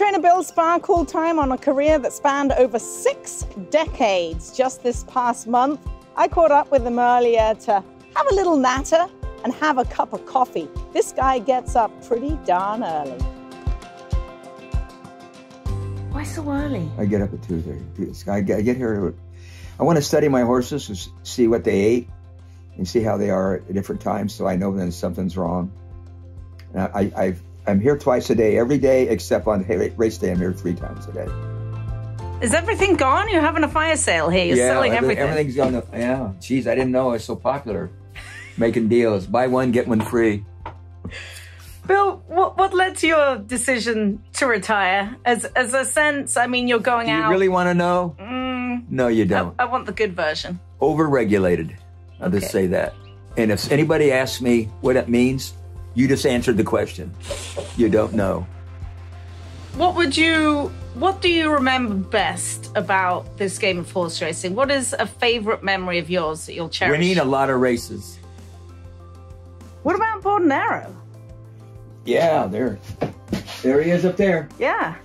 Trainer Bill Spawr called time on a career that spanned over six decades. Just this past month, I caught up with him earlier to have a little natter and have a cup of coffee. This guy gets up pretty darn early. Why so early? I get up at 2.30. I get here, I want to study my horses, and see what they ate, and see how they are at different times so I know then something's wrong. And I, I, I'm here twice a day, every day except on race day. I'm here three times a day. Is everything gone? You're having a fire sale here. You're yeah, selling everything. Everything's gone. Yeah. Geez, I didn't know it was so popular. Making deals. Buy one, get one free. Bill, what, what led to your decision to retire? As as a sense, I mean, you're going Do you out. You really want to know? Mm, no, you don't. I, I, want the good version. Overregulated. I'll okay. just say that. And if anybody asks me what it means, you just answered the question. You don't know. What would you what do you remember best about this game of horse racing? What is a favorite memory of yours that you'll cherish? Winning a lot of races. What about Bordonaro? Yeah, there. There he is up there. Yeah.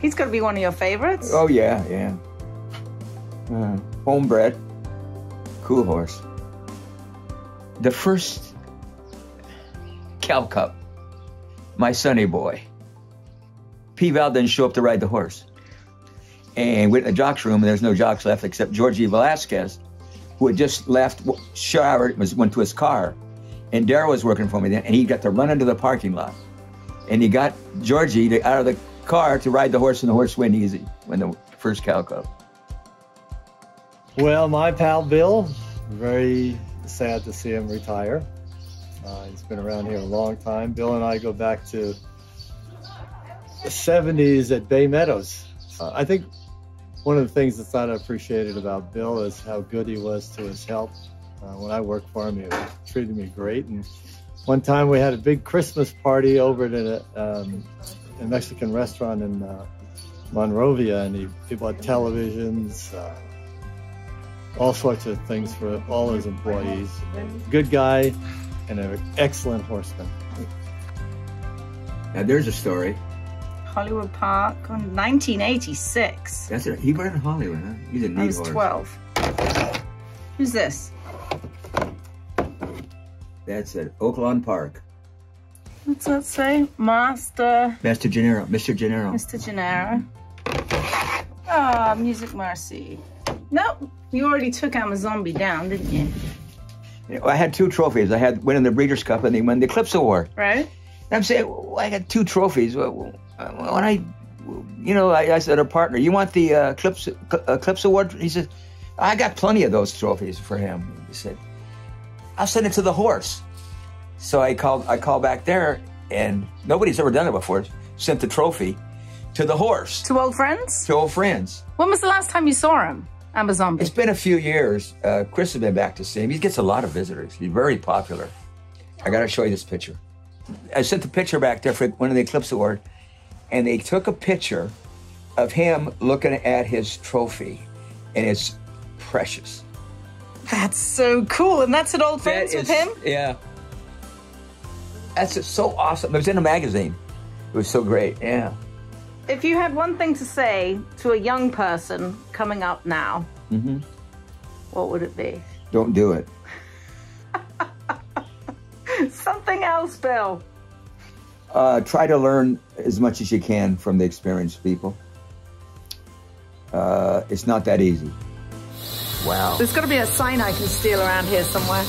He's got to be one of your favorites. Oh, yeah, yeah. Uh, homebred. Cool horse the first Cal Cup, my sonny boy, P. Val didn't show up to ride the horse. And went in the jocks room, and there's no jocks left except Georgie Velasquez, who had just left, showered, was, went to his car. And Daryl was working for me then, and he got to run into the parking lot. And he got Georgie to, out of the car to ride the horse, and the horse went easy when the first Cal Cup. Well, my pal Bill, very sad to see him retire. Uh, he's been around here a long time. Bill and I go back to the 70s at Bay Meadows. Uh, I think one of the things that's not appreciated about Bill is how good he was to his health. Uh, when I worked for him, he treated me great. And one time we had a big Christmas party over at a, um, a Mexican restaurant in uh, Monrovia, and he, he bought televisions, uh, all sorts of things for all his employees. Good guy and an excellent horseman. Now there's a story. Hollywood Park on 1986. That's it. He bred in Hollywood, huh? He's a neat I was horse. 12. Who's this? That's at Oaklawn Park. What's that say? Master. Master Gennaro. Mr. Gennaro. Mr. Gennaro. Ah, oh, Music Mercy. Nope. You already took Amazombie down, didn't you? I had two trophies. I had winning the Breeders' Cup and then won the Eclipse Award. Right. And I'm saying, well, I got two trophies. When I, you know, I, I said, a partner, you want the uh, Eclipse, Eclipse Award? He said, I got plenty of those trophies for him. He said, I'll send it to the horse. So I called, I called back there, and nobody's ever done it before. Sent the trophy to the horse. To old friends? To old friends. When was the last time you saw him? Amazon. It's been a few years. Uh, Chris has been back to see him. He gets a lot of visitors. He's very popular. I got to show you this picture. I sent the picture back there for one of the Eclipse Award, and they took a picture of him looking at his trophy, and it's precious. That's so cool, and that's an old friends with him. Yeah, that's so awesome. It was in a magazine. It was so great. Yeah. If you had one thing to say to a young person coming up now, mm-hmm. what would it be? Don't do it. Something else, Bill. Uh, try to learn as much as you can from the experienced people. Uh, it's not that easy. Wow. There's got to be a sign I can steal around here somewhere.